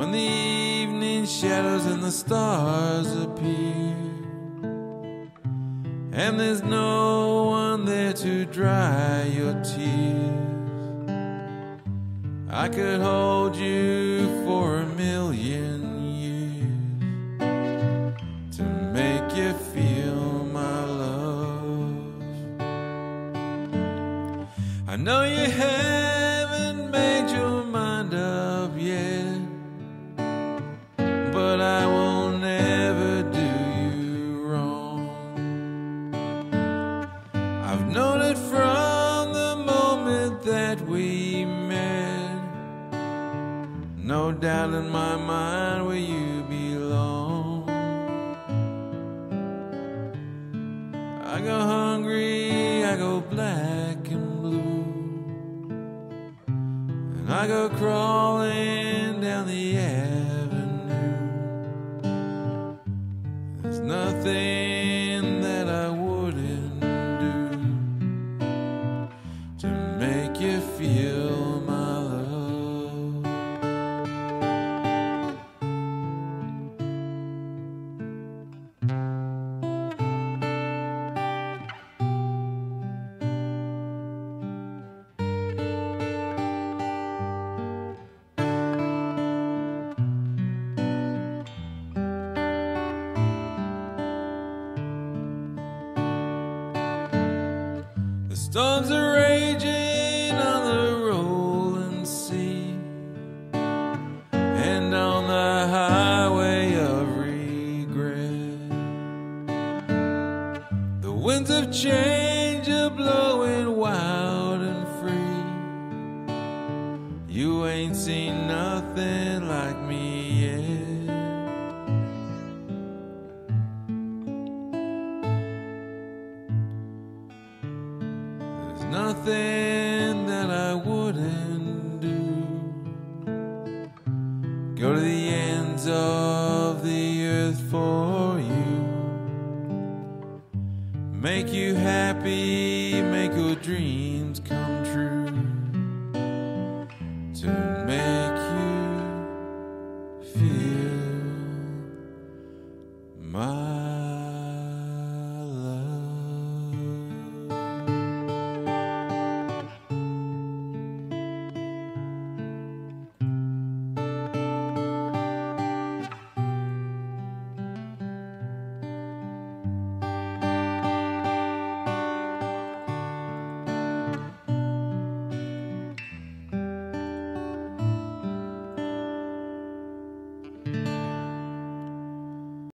when the evening shadows and the stars appear, and there's no one there to dry your tears. I could hold you for a million years to make you feel my love. I know you haven't that we met. No doubt in my mind where you belong. I go hungry, I go black and blue. And I go crawling down the avenue. There's nothing storms are raging on the rolling sea and on the highway of regret. The winds of change are blowing wild and free. You ain't seen nothing like me nothing that I wouldn't do. Go to the ends of the earth for you. Make you happy, make your dreams come.